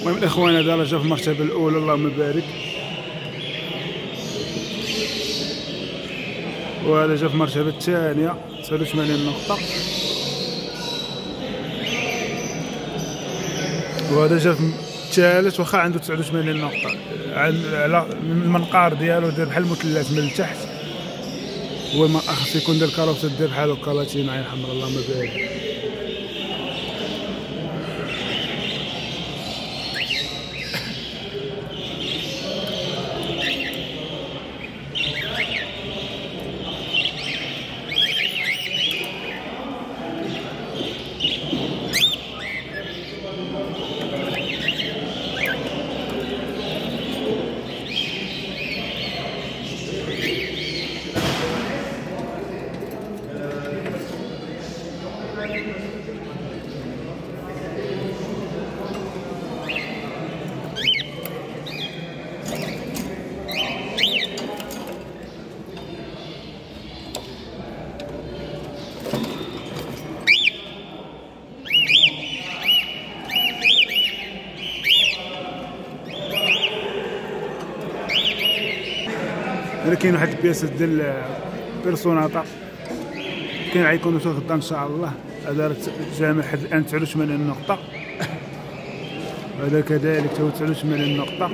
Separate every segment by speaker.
Speaker 1: المهم الإخوان هذا راه جا في المرتبه الاولى اللهم بارك وهذا جا في المرتبه الثانية 89 نقطة. وهذا جا في الثالث واخا عنده 89 نقطة. على المنقار ديالو دار بحال المثلث من التحت. هو ما خصو يكون دار كاروسه دير بحال هكا الله معايا الحمراء اللهم بارك أنا كاين واحد البياس ديال بيرسوناطا كاين غيكونوا غدا إن شاء الله. هذا جامع حد الان 89 نقطه هذا كذلك 89 نقطه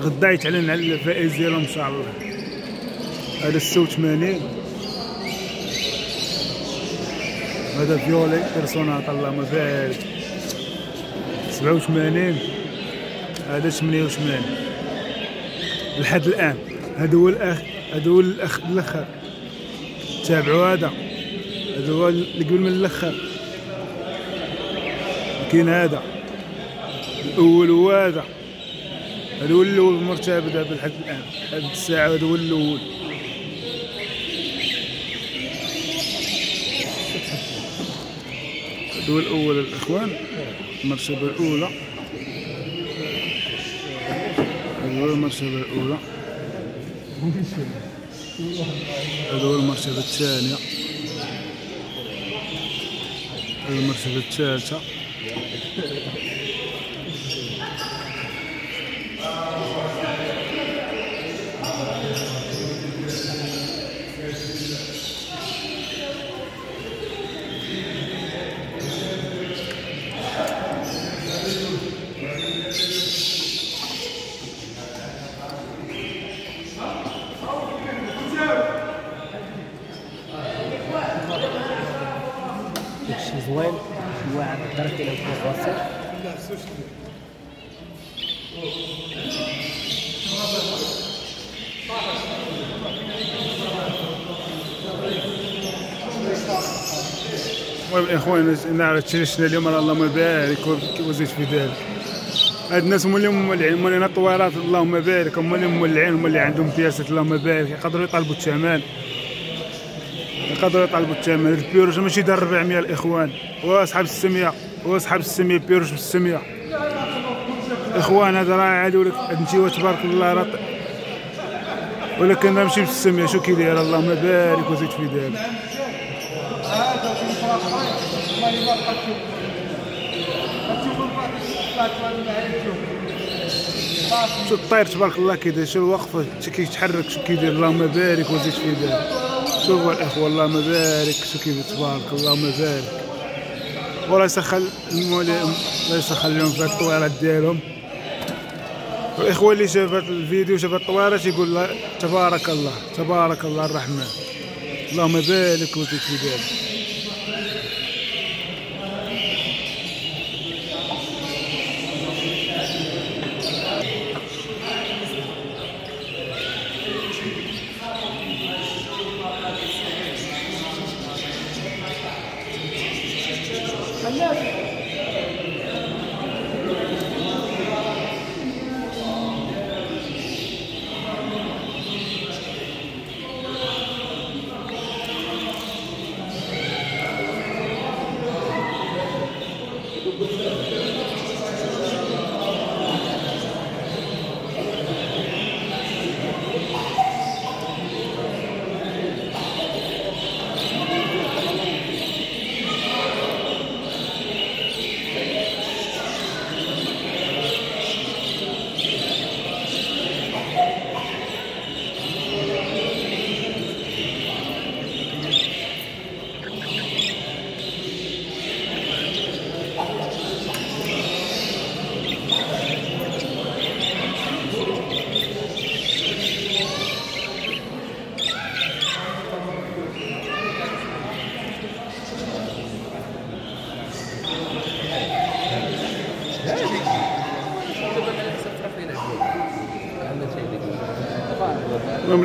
Speaker 1: غدا يتعلن على الفائز ديالهم إن شاء الله. هذا 86 هذا فيولي بيرسوناطا اللهم بارك 87 هذا 88 لحد الآن. هذا هو الاخ هذا هو الاخ الأخر. تابعوا هذا. هذا هو اللي قبل من الأخر. كاين هذا الأول هو هذا هذا هو الأول مرتبط دابا لحد الآن هذه الساعة هذا هو الأول. هذا هو الأول الإخوان. المرتبة الأولى. هذا هو المرتبة الأولى. هذا هو المرتبة الثانية. هذا المرتبة الثالثة
Speaker 2: شي واحد درت له فوق
Speaker 1: المهم الاخوان نعرف تشرشنا اليوم اللهم بارك وزيد في ذلك. هاد الناس هما اللي مولعين هما اللي اللهم بارك. هما اللي مولعين هما اللي عندهم بياسات اللهم بارك. يقدروا يطالبوا الثمن. يقدروا يطالبوا الثمن. البيروش ماشي دار 400 الإخوان. واصحاب السمية. واصحاب السمية. بيروش بالسمية. إخوان هذا راه عادي. ولك انت تبارك الله راه ولكن راه ماشي بالسميه شو كيدير اللهم بارك وزيد في ذلك شو الطير؟ تبارك الله كيدير شو الوقفه كيتحرك شو كيدير اللهم بارك وزيد في ذلك شوفوا الإخوة اللهم بارك شو كيف تبارك اللهم بارك ولا يسخل المولي لا يسخل لهم في الطويرات ديالهم. الإخوة اللي شافت الفيديو شافت الطويرات يقول تبارك الله تبارك الله الرحمن. اللهم بارك وزيد في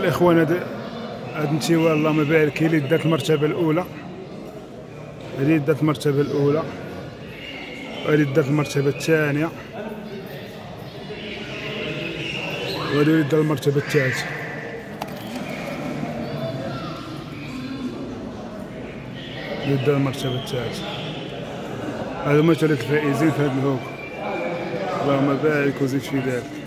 Speaker 1: الإخوان هذا هاد النتيوه اللهم بارك هي اللي دات المرتبة الأولى. هذه دات المرتبة الأولى. وهذه دات المرتبة الثانية. وهذه دات المرتبة الثالثة. دات المرتبة الثالثة. هذا هما ثلاث فائزين في هذا الهوك اللهم بارك وزيد في ذلك.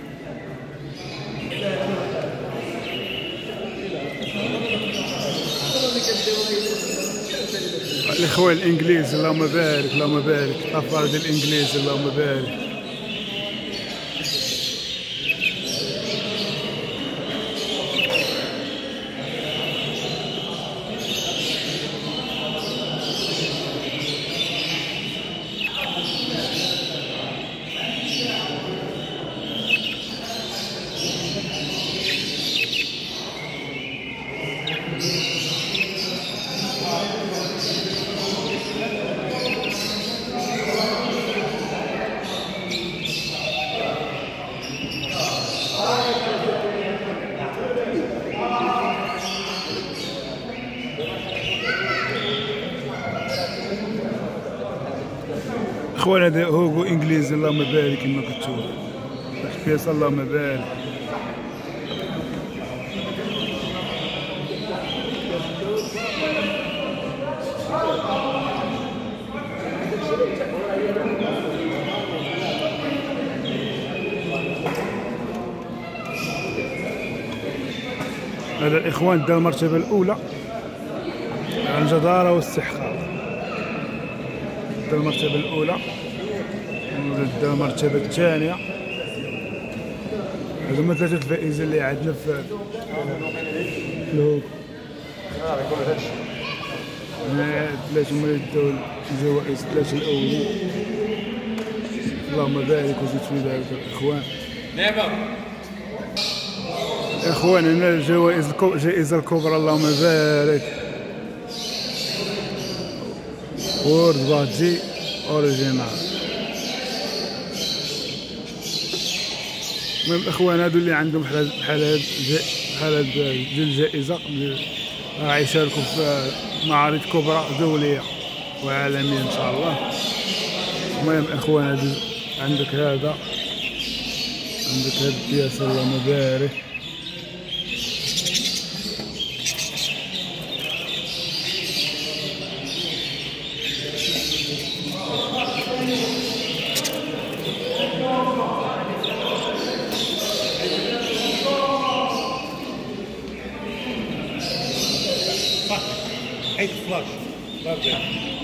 Speaker 1: الإخوة الإنجليز اللهم بارك اللهم بارك. أفراد الإنجليز اللهم بارك. اخوان هذا هوغو انجليزي اللهم بارك كما تحت فيصل اللهم بارك. هذا الإخوان دا المرتبه الاولى عن الجداره والاستحقاق دا المرتبة الأولى دا المرتبة الثانية. هذوما ثلاثة الفائزين اللي عندنا في الهوك. هنا ثلاثة هما اللي داو الجوائز ثلاثة الاولين اللهم بارك وزيد في ذلك الإخوان. اخوان هنا الجوائز. الجائزة الكبرى اللهم بارك. World Budgie original المهم الاخوان هادو اللي عندهم بحال بحال هاد الجائزه راح يشاركوا في معارض كبرى دولية وعالمية إن شاء الله. المهم إخوان عندك هذا. عندك هاد البياسه اللهم بارك
Speaker 3: флаг. Правда.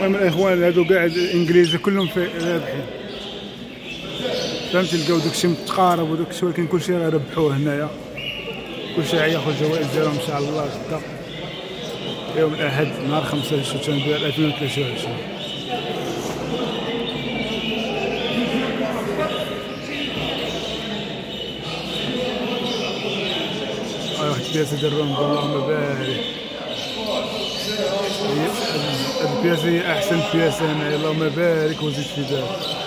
Speaker 1: المهم الإخوان هادو كاع الانجليزي كلهم في رابحين. فهمتي؟ لقاو داكشي متقارب وداكشي ولكن كلشي راه ربحوه هنايا. كلشي غياخذ الجوائز ديالهم إن شاء الله غدا يوم الأحد نهار 15 شتنبر 2023 هاي واحد البياسه ديال الروندو اللهم بارك. البياسه هي احسن بياسه هنا اللهم بارك وزيد في ذلك